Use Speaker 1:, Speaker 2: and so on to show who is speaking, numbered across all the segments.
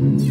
Speaker 1: Mm-hmm.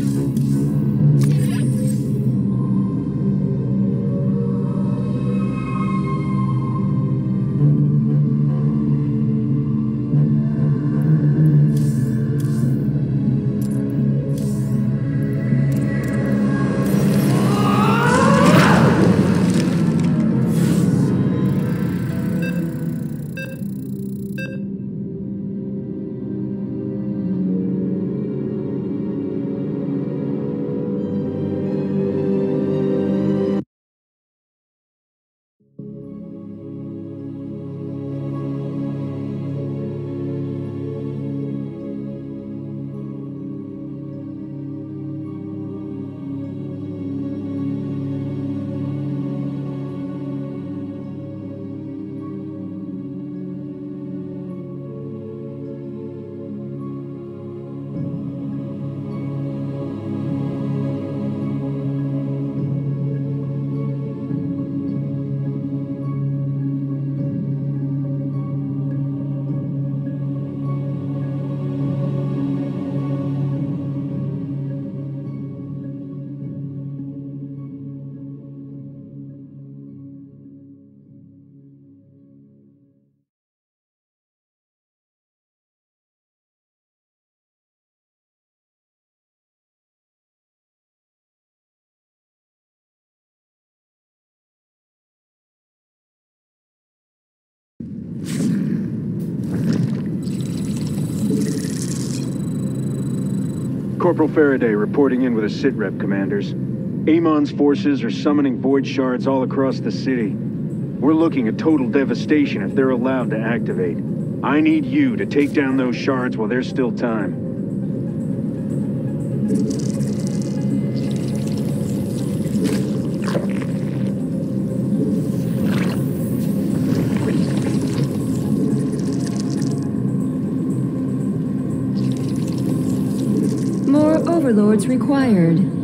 Speaker 1: Corporal Faraday reporting in with a sitrep, commanders. Amon's forces are summoning void shards all across the city. We're looking at total devastation if they're allowed to activate. I need you to take down those shards while there's still time.
Speaker 2: Required.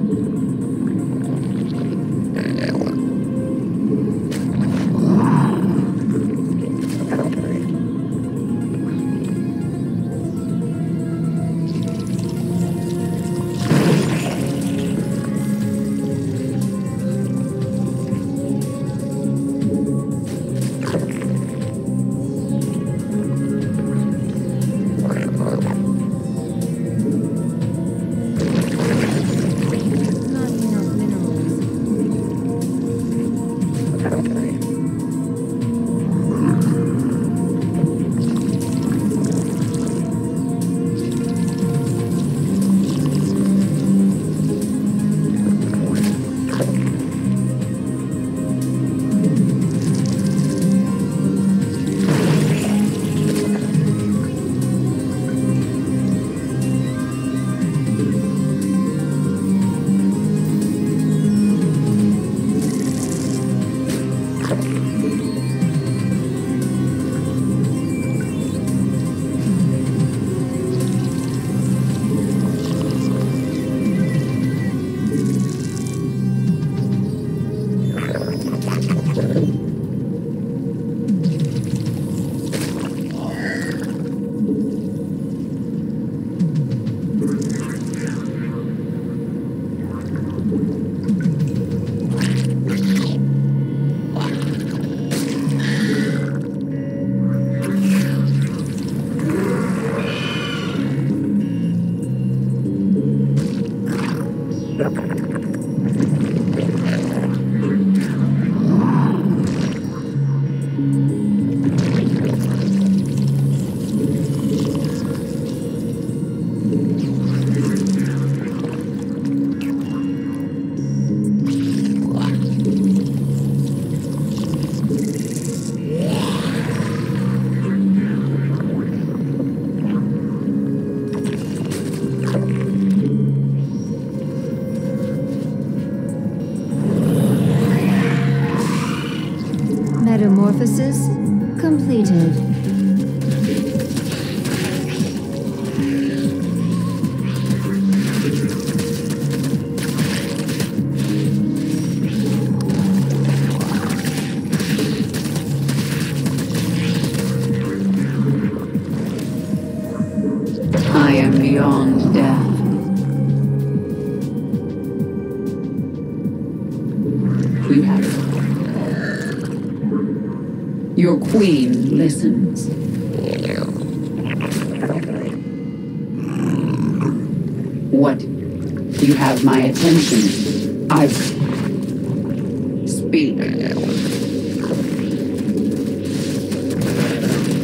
Speaker 3: Queen listens. What? You have my attention. I speak.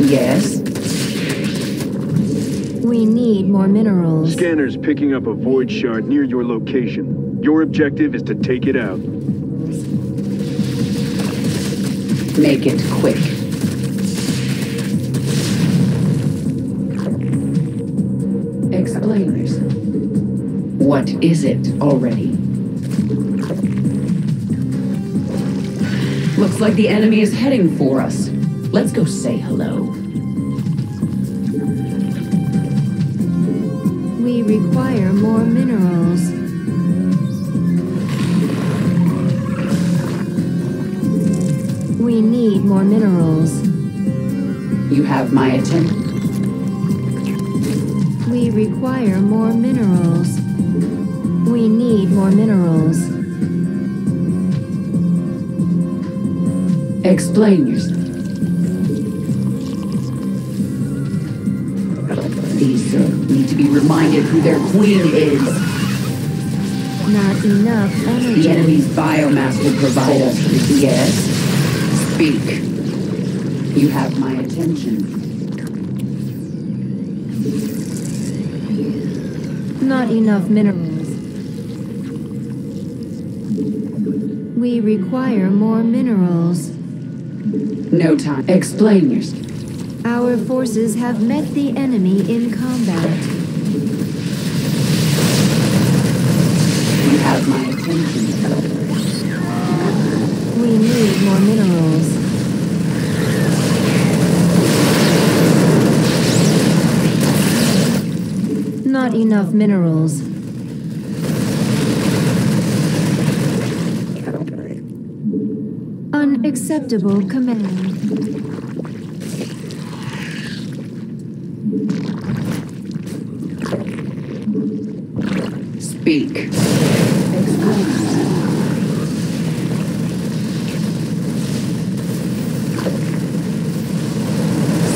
Speaker 3: Yes.
Speaker 2: We need more minerals.
Speaker 1: Scanner's picking up a void shard near your location. Your objective is to take it out.
Speaker 3: Make it quick. What is it already? Looks like the enemy is heading for us. Let's go say hello.
Speaker 2: We require more minerals. We need more minerals.
Speaker 3: You have my attention.
Speaker 2: We require more minerals. We need more minerals.
Speaker 3: Explain yourself. These uh, need to be reminded who their queen is.
Speaker 2: Not enough energy.
Speaker 3: The enemy's biomass will provide us with yes. Speak. You have my attention.
Speaker 2: Not enough minerals. We require more minerals.
Speaker 3: No time. Explain yourself.
Speaker 2: Our forces have met the enemy in combat.
Speaker 3: You have my attention.
Speaker 2: We need more minerals. Not enough minerals. Unacceptable command.
Speaker 3: Speak.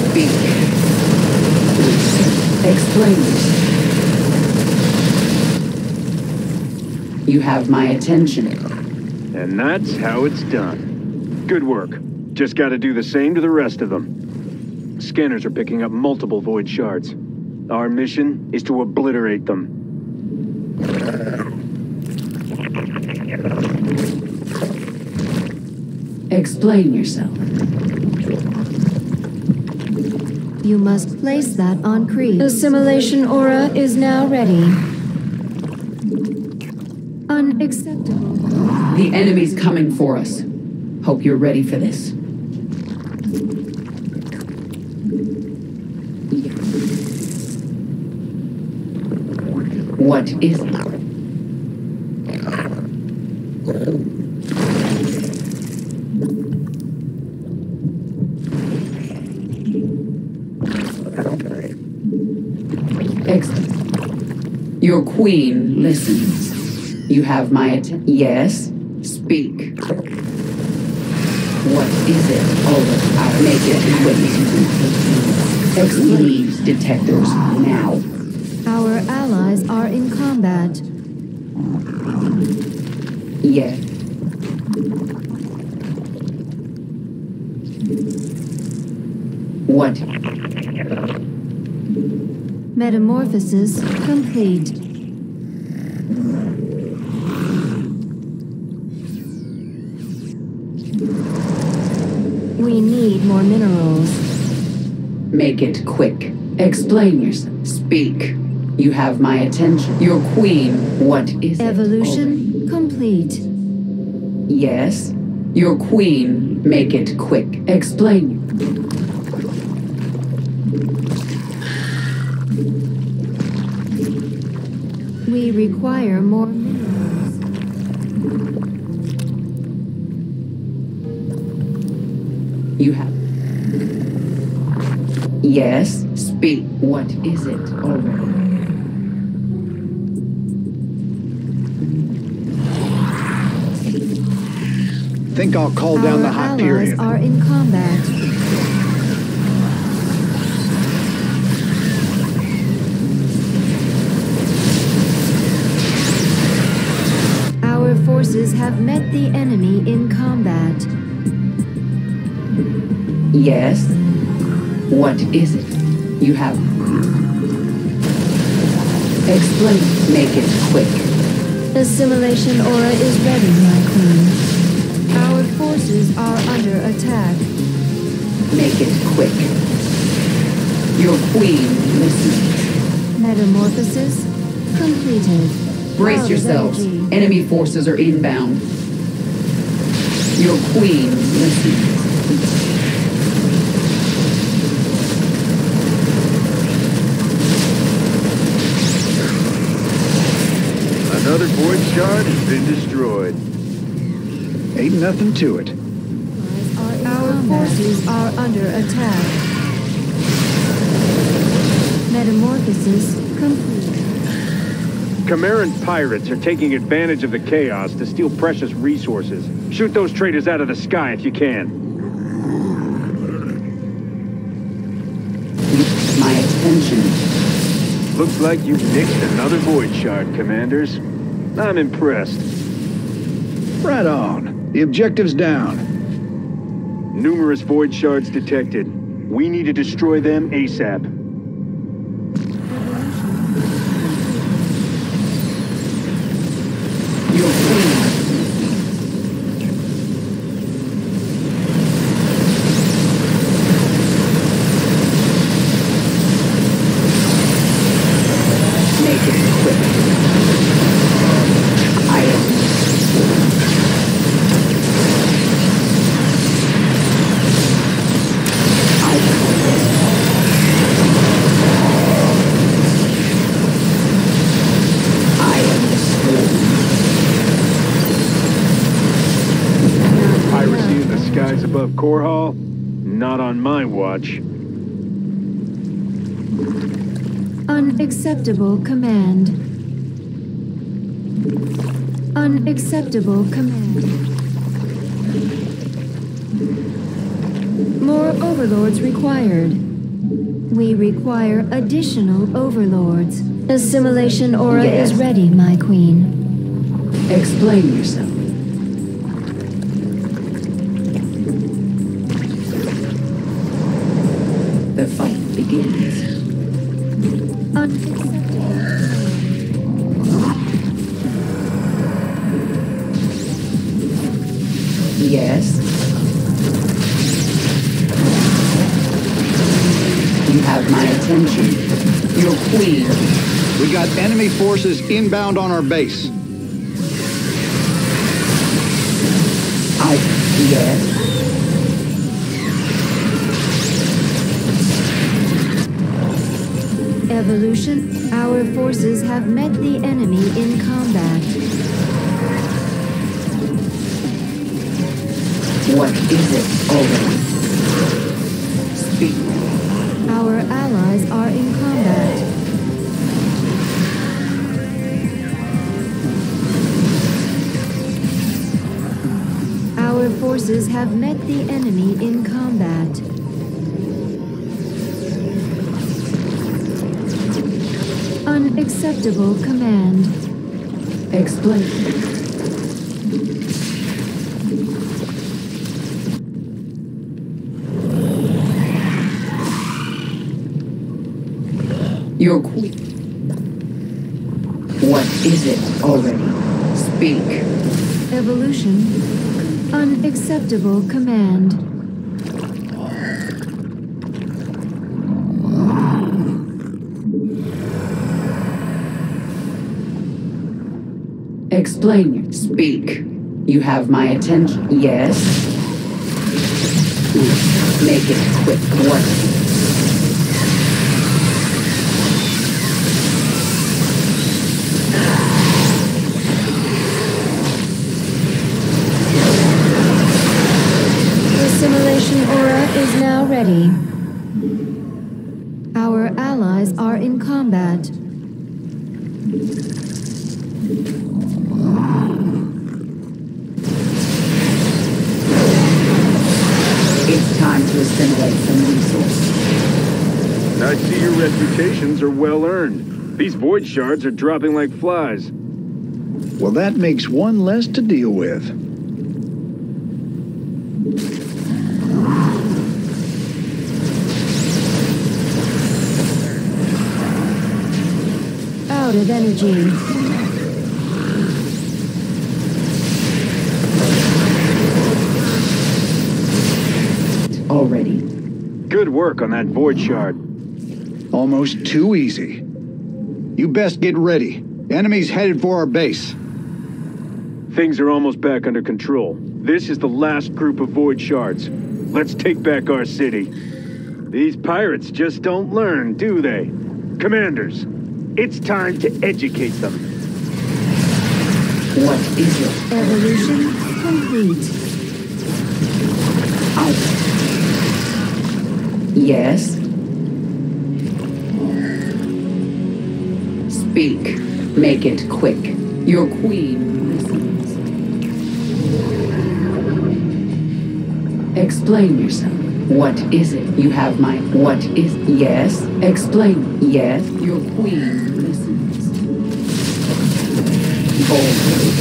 Speaker 3: Speak. Explain. You have my attention.
Speaker 1: And that's how it's done. Good work. Just gotta do the same to the rest of them. Scanners are picking up multiple void shards. Our mission is to obliterate them.
Speaker 3: Explain yourself.
Speaker 2: You must place that on creep. Assimilation aura is now ready.
Speaker 3: The enemy's coming for us. Hope you're ready for this. What is it? Ex- Your queen listens. You have my attention. Yes, speak. What is it? Oh, Over. I'll make it witness. Explain detectors now.
Speaker 2: Our allies are in combat.
Speaker 3: Yes. What?
Speaker 2: Metamorphosis complete. We need more minerals.
Speaker 3: Make it quick. Explain yourself. Speak. You have my attention. Your queen. What is it?
Speaker 2: Evolution complete.
Speaker 3: Yes. Your queen. Make it quick. Explain.
Speaker 2: We require more
Speaker 3: You have. Yes. Speak. What is it? Already.
Speaker 4: Think I'll call down the
Speaker 2: Our
Speaker 4: hot
Speaker 2: allies
Speaker 4: period.
Speaker 2: are in combat. Our forces have met the enemy
Speaker 3: Yes. What is it? You have. Explain. Make it quick.
Speaker 2: Assimilation aura is ready, my queen. Our forces are under attack.
Speaker 3: Make it quick. Your queen listens.
Speaker 2: Metamorphosis completed.
Speaker 3: Brace yourselves.
Speaker 2: energy.
Speaker 3: Enemy forces are inbound. Your queen listens.
Speaker 1: Another void shard has been destroyed.
Speaker 4: Ain't nothing to it.
Speaker 2: Our forces are under attack. Metamorphosis complete.
Speaker 1: Kel'Morian pirates are taking advantage of the chaos to steal precious resources. Shoot those traitors out of the sky if you can.
Speaker 3: My attention.
Speaker 1: Looks like you've nicked another void shard, commanders. I'm impressed.
Speaker 4: Right on. The objective's down.
Speaker 1: Numerous void shards detected. We need to destroy them ASAP. Core Hall? Not on my watch.
Speaker 2: Unacceptable command. Unacceptable command. More overlords required. We require additional overlords. Assimilation aura
Speaker 3: Yes.
Speaker 2: is ready, my queen.
Speaker 3: Explain yourself. Yes. You have my attention. Your queen.
Speaker 4: We got enemy forces inbound on our base.
Speaker 3: I. Yes.
Speaker 2: Evolution. Our forces have met the enemy in combat.
Speaker 3: What is it already? Speak.
Speaker 2: Our allies are in combat. Our forces have met the enemy in combat. Unacceptable command.
Speaker 3: Explain. Your queen. What is it already? Speak.
Speaker 2: Evolution. Unacceptable command.
Speaker 3: Explain. Speak. You have my attention. Yes. Make it quick. What?
Speaker 2: The simulation aura is now ready. Our allies are in combat.
Speaker 3: It's time to assimilate some resources.
Speaker 1: I see your reputations are well earned. These void shards are dropping like flies.
Speaker 4: Well, that makes one less to deal with.
Speaker 2: Out of energy.
Speaker 3: Already.
Speaker 1: Good work on that void shard.
Speaker 4: Almost too easy. You best get ready. Enemies headed for our base.
Speaker 1: Things are almost back under control. This is the last group of void shards. Let's take back our city. These pirates just don't learn, do they? Commanders, it's time to educate them.
Speaker 3: What is it?
Speaker 2: Evolution complete.
Speaker 3: Out. Yes. Speak. Make it quick. Your queen listens. Explain yourself. What is it? You have my. What is. Yes. Explain. Yes. Your queen listens. Boldly.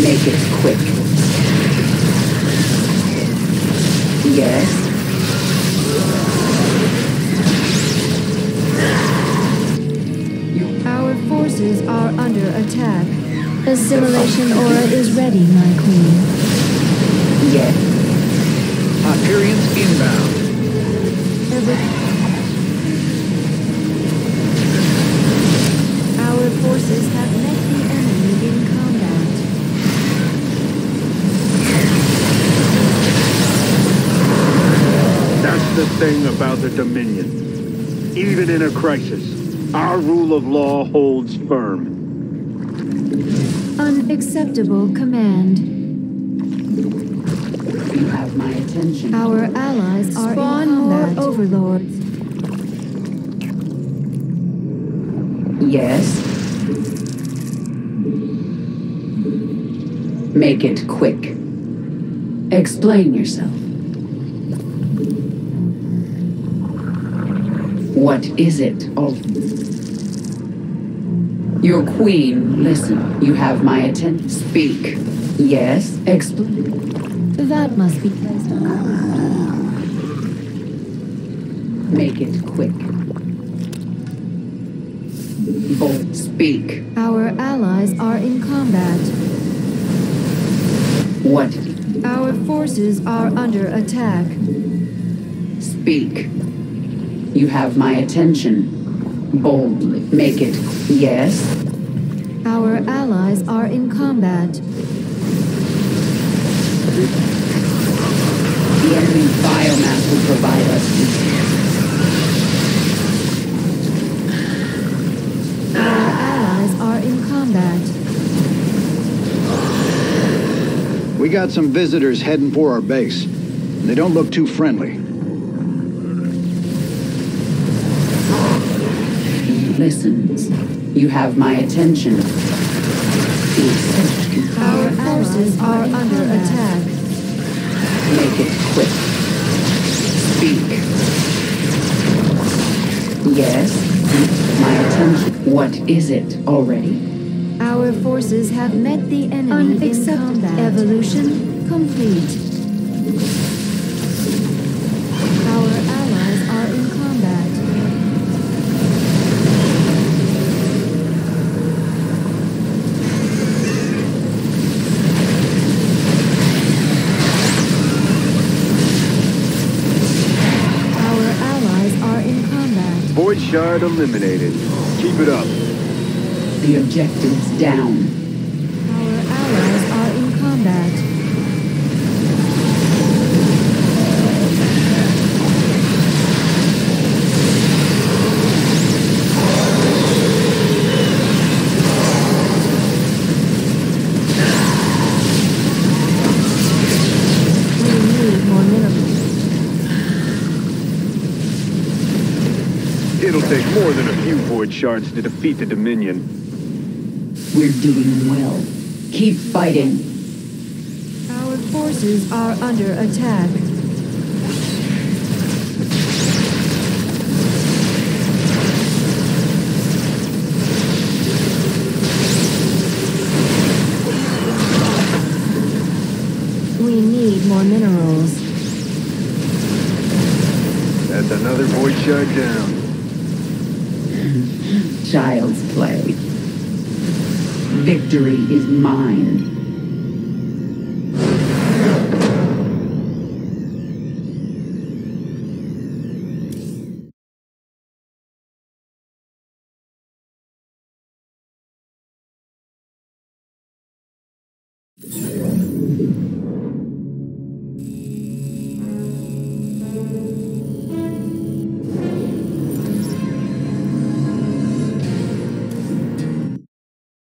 Speaker 3: Make it quick. Yes.
Speaker 2: Forces are under attack. Assimilation aura is ready, my queen.
Speaker 3: Yes.
Speaker 4: Hyperions inbound.
Speaker 2: Evo- Our forces have met the enemy in combat.
Speaker 1: That's the thing about the Dominion. Even in a crisis, our rule of law holds firm.
Speaker 2: Unacceptable command.
Speaker 3: You have my attention. attention.
Speaker 2: Our allies are Spawn in combat. more overlords.
Speaker 3: Yes. Make it quick. Explain yourself. What is it, Oh, Your queen, listen. You have my attention. Speak. Yes, explain.
Speaker 2: That must be placed on.
Speaker 3: Make it quick. Bold, speak.
Speaker 2: Our allies are in combat.
Speaker 3: What?
Speaker 2: Our forces are under attack.
Speaker 3: Speak. You have my attention. Boldly. Make it. Yes?
Speaker 2: Our allies are in combat.
Speaker 3: The enemy biomass will provide us
Speaker 2: Our allies are in combat.
Speaker 4: We got some visitors heading for our base. They don't look too friendly.
Speaker 3: Listens. You have my attention.
Speaker 2: Our forces are under attack.
Speaker 3: Make it quick. Speak. Yes? My attention. What is it already?
Speaker 2: Our forces have met the enemy in combat. Evolution complete.
Speaker 1: Shard eliminated. Keep it up.
Speaker 3: The objective's down.
Speaker 2: Our allies are in combat.
Speaker 1: take more than a shards to defeat the Dominion.
Speaker 3: We're doing well. Keep fighting.
Speaker 2: Our forces are under attack. We need more minerals.
Speaker 1: That's another void shard down
Speaker 3: child's play. Victory is mine.